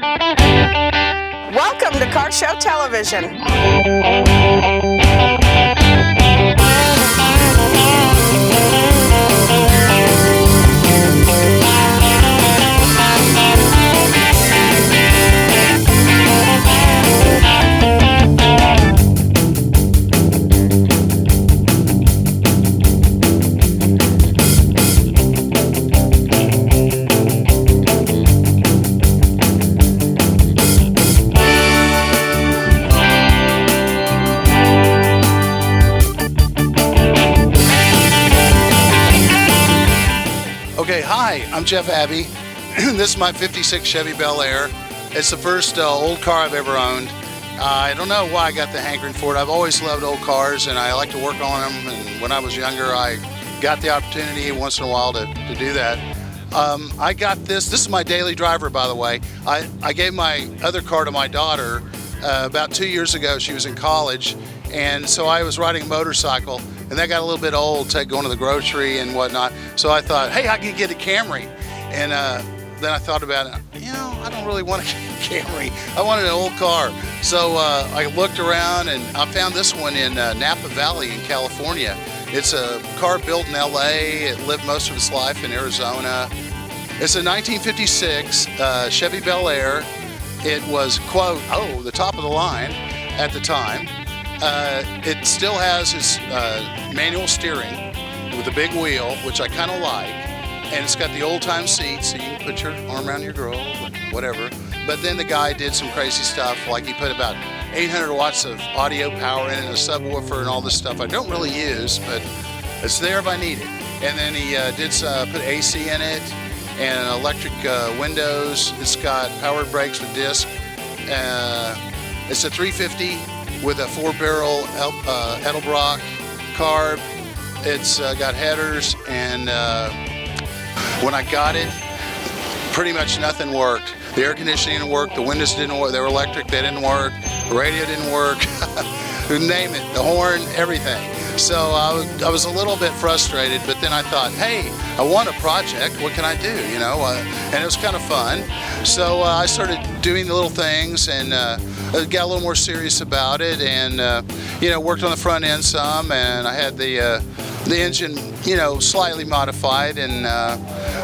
Welcome to Car Show Television. Jeff Abbey. this is my 56 Chevy Bel Air. It's the first uh, old car I've ever owned. Uh, I don't know why I got the hankering for it. I've always loved old cars and I like to work on them. And when I was younger, I got the opportunity once in a while to, to do that. Um, I got this. This is my daily driver, by the way. I, I gave my other car to my daughter uh, about two years ago. She was in college. And so I was riding a motorcycle and that got a little bit old, take going to the grocery and whatnot. So I thought, hey, I can get a Camry. And uh, then I thought about it. You know, I don't really want a Camry. I wanted an old car. So uh, I looked around and I found this one in uh, Napa Valley in California. It's a car built in LA. It lived most of its life in Arizona. It's a 1956 uh, Chevy Bel Air. It was, quote, oh, the top of the line at the time. Uh, it still has its uh, manual steering with a big wheel, which I kind of like. And it's got the old time seats, so you can put your arm around your girl, whatever. But then the guy did some crazy stuff, like he put about 800 watts of audio power in it, a subwoofer, and all this stuff I don't really use, but it's there if I need it. And then he uh, did uh, put AC in it and electric uh, windows. It's got powered brakes with disc. Uh, it's a 350 with a four barrel uh, Edelbrock carb. It's uh, got headers and uh, when I got it, pretty much nothing worked. The air conditioning didn't work, the windows didn't work, they were electric, they didn't work, the radio didn't work, name it, the horn, everything. So I was, I was a little bit frustrated, but then I thought, hey, I want a project. What can I do? You know, uh, and it was kind of fun. So uh, I started doing the little things and uh, got a little more serious about it, and uh, you know, worked on the front end some, and I had the uh, the engine, you know, slightly modified, and uh,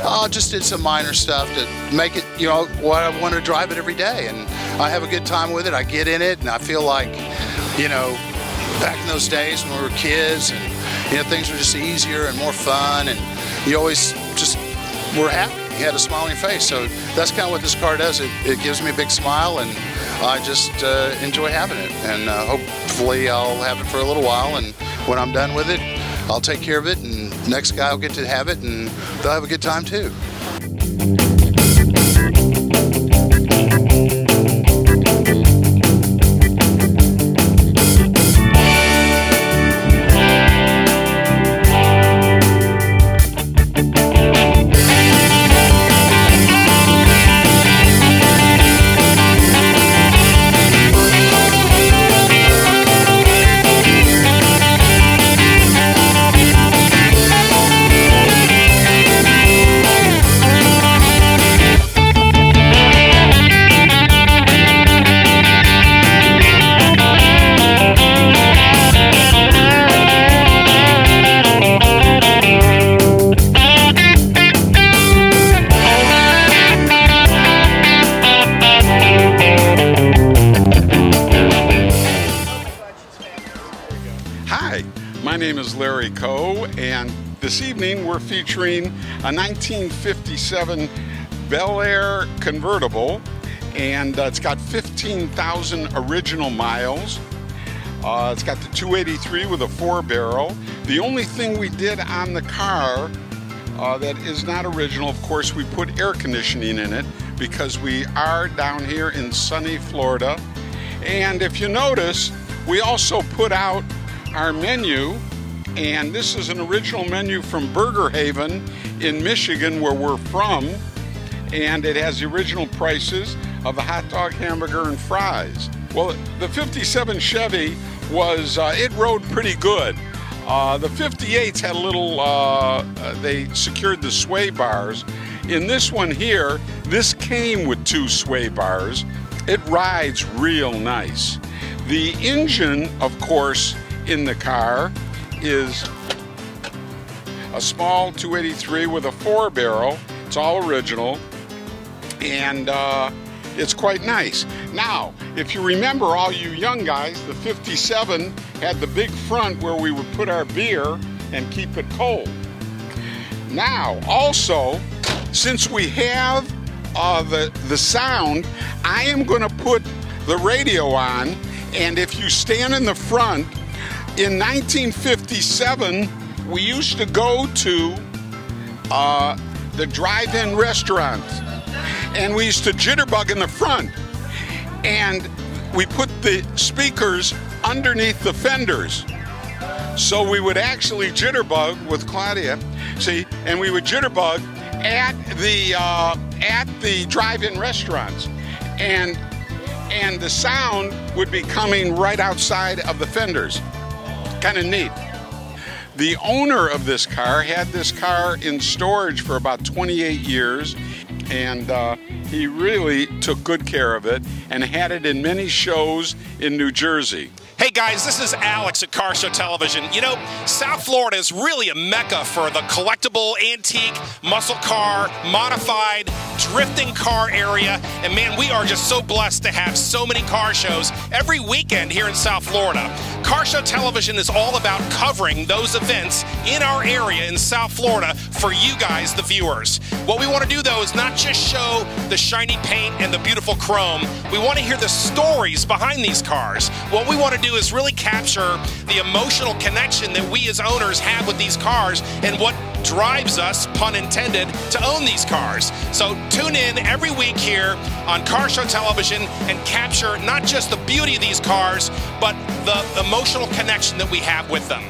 I just did some minor stuff to make it, you know, what I want to drive it every day, and I have a good time with it. I get in it, and I feel like, you know, back in those days when we were kids and you know things were just easier and more fun and you always just were happy. You had a smile on your face. So that's kind of what this car does. It, it gives me a big smile and I just uh, enjoy having it. And uh, hopefully I'll have it for a little while and when I'm done with it I'll take care of it and next guy will get to have it and they'll have a good time too. Name is Larry Coe, and this evening we're featuring a 1957 Bel Air convertible, and uh, it's got 15,000 original miles. Uh, it's got the 283 with a four barrel. The only thing we did on the car uh, that is not original, of course, we put air conditioning in it because we are down here in sunny Florida. And if you notice, we also put out our menu, and this is an original menu from Burger Haven in Michigan, where we're from, and it has the original prices of the hot dog, hamburger, and fries. Well, the 57 Chevy was, uh, it rode pretty good. Uh, the 58s had a little, uh, uh, they secured the sway bars. In this one here, this came with two sway bars. it rides real nice. The engine, of course, in the car is a small 283 with a four barrel. It's all original and uh, it's quite nice. Now, if you remember, all you young guys, the 57 had the big front where we would put our beer and keep it cold. Now, also, since we have uh, the, the sound, I am going to put the radio on, and if you stand in the front, in 1957, we used to go to uh, the drive-in restaurant, and we used to jitterbug in the front, and we put the speakers underneath the fenders. So we would actually jitterbug with Claudia, see, and we would jitterbug at the uh, at the drive-in restaurants, and and the sound would be coming right outside of the fenders. Kind of neat. The owner of this car had this car in storage for about 28 years, and uh, he really took good care of it and had it in many shows in New Jersey. Hey guys, this is Alex at Car Show Television. You know, South Florida is really a mecca for the collectible, antique, muscle car, modified, drifting car area. And man, we are just so blessed to have so many car shows every weekend here in South Florida. Car Show Television is all about covering those events in our area in South Florida for you guys, the viewers. What we want to do though is not just show the shiny paint and the beautiful chrome. We want to hear the stories behind these cars. What we want to do is really capture the emotional connection that we as owners have with these cars and what drives us, pun intended, to own these cars. So tune in every week here on Car Show Television and capture not just the beauty of these cars, but the emotional connection that we have with them.